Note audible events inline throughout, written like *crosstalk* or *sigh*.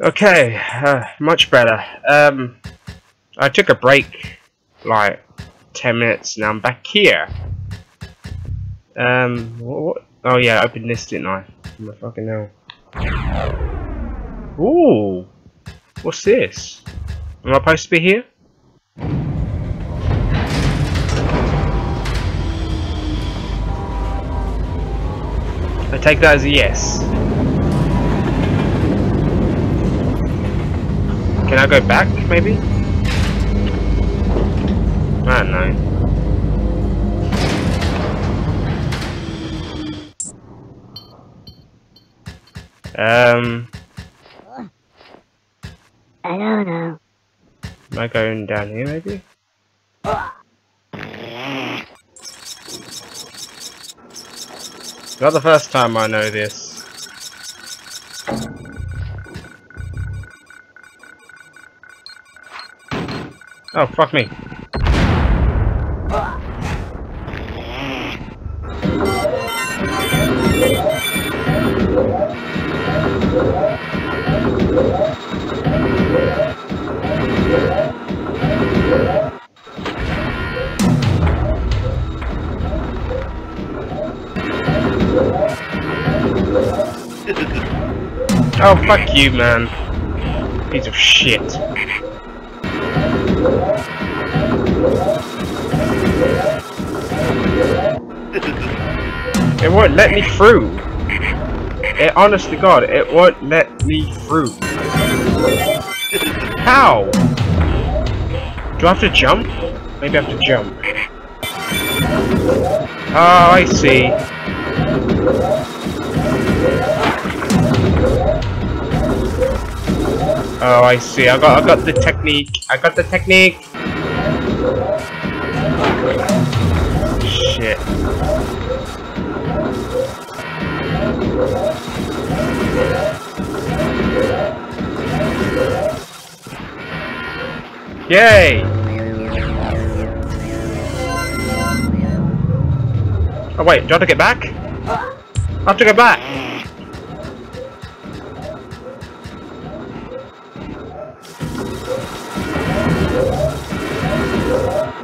Okay, uh, much better. Um, I took a break, like, 10 minutes, now I'm back here. Um, what, oh yeah, I opened this, didn't I? My fucking hell. Ooh! What's this? Am I supposed to be here? I take that as a yes. Can I go back, maybe? I don't know. Um, I don't know. am I going down here, maybe? Not the first time I know this. Oh, fuck me. *laughs* Oh, fuck you, man. Piece of shit. It won't let me through. It, honest to God, it won't let me through. How? Do I have to jump? Maybe I have to jump. Oh, I see. Oh, I see. I got, I got the technique. I got the technique. Yay! Oh wait, do I have to get back? I have to go back!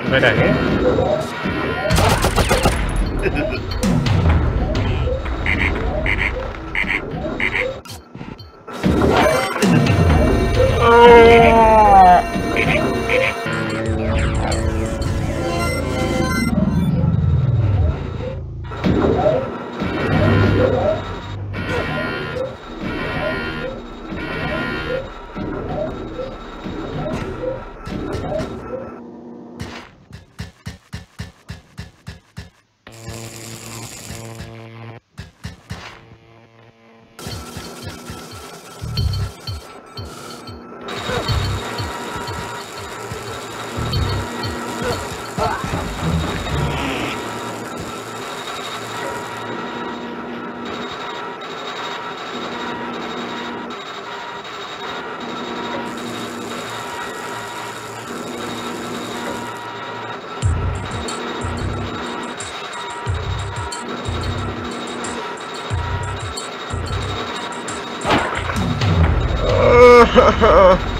Am I down here? What? *laughs* Oh. What? *laughs* Ow!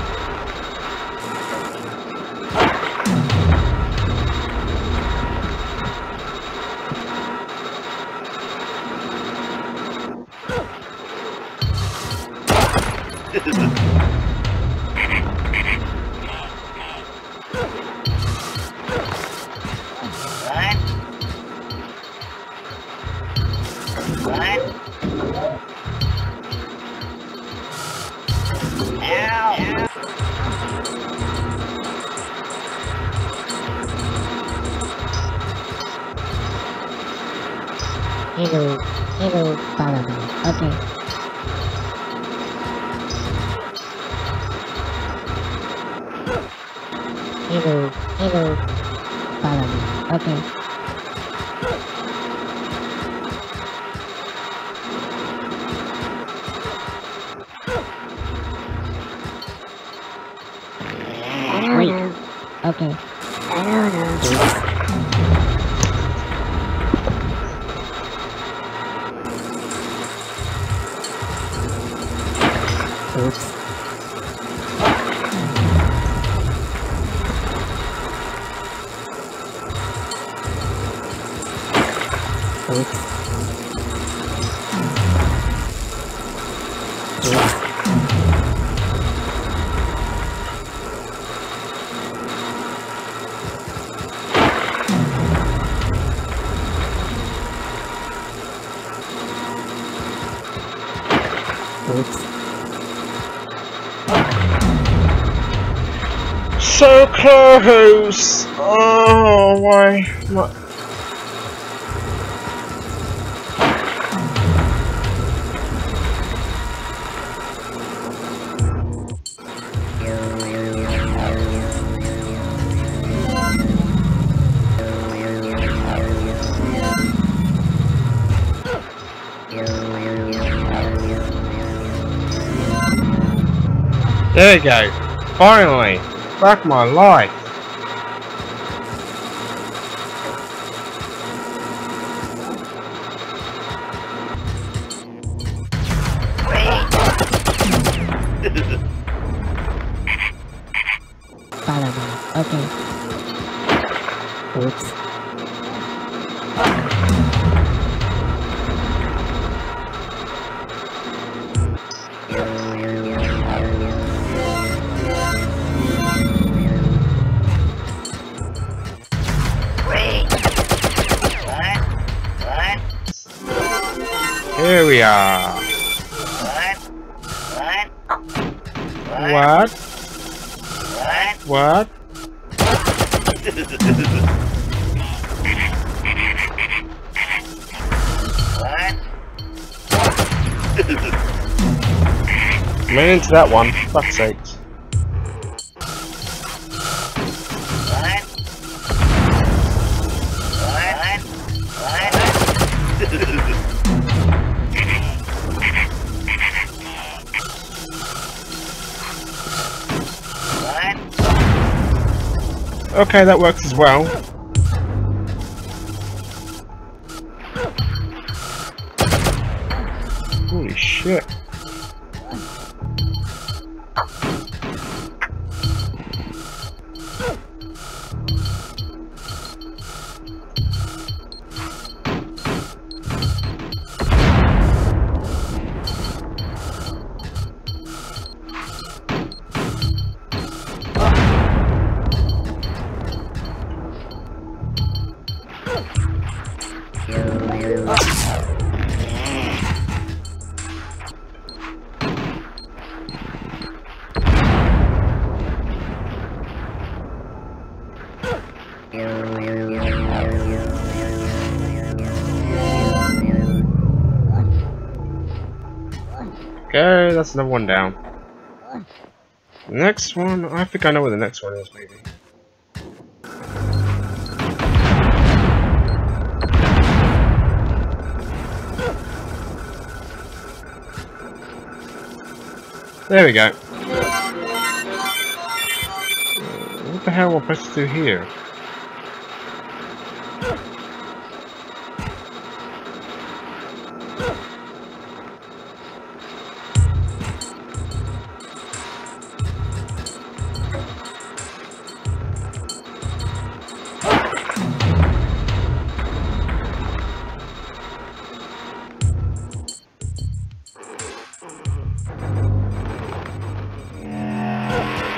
Hello, hello, follow me. Okay. Hello, hello, follow me. Okay. Wait. Okay. I don't know. Oops. So close! Oh, why? What? There we go. Finally, back my life. Follow me. Okay. Oops. Here we are. What? What? What? What? What? What? Ran into that one. Fuck's sakes. Okay, that works as well. Holy shit. Okay, that's another one down. Next one, I think I know where the next one is, maybe. There we go. What the hell am I supposed to do here?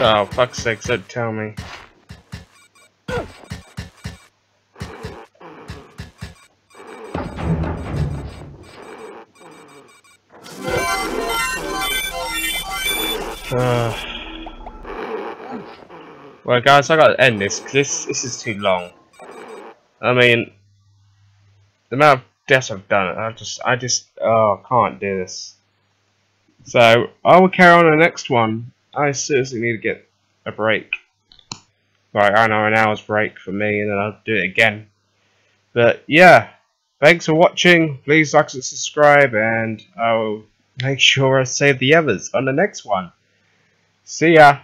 Oh, fuck's sake, don't tell me. Uh, well, guys, I gotta end this because this this is too long. I mean, the amount of deaths I've done, I just, I just, oh, I can't do this. So I will carry on the next one. I seriously need to get a break. Right, I know an hour's break for me, and then I'll do it again. But yeah, thanks for watching. Please like and subscribe, and I'll make sure I save the others on the next one. See ya.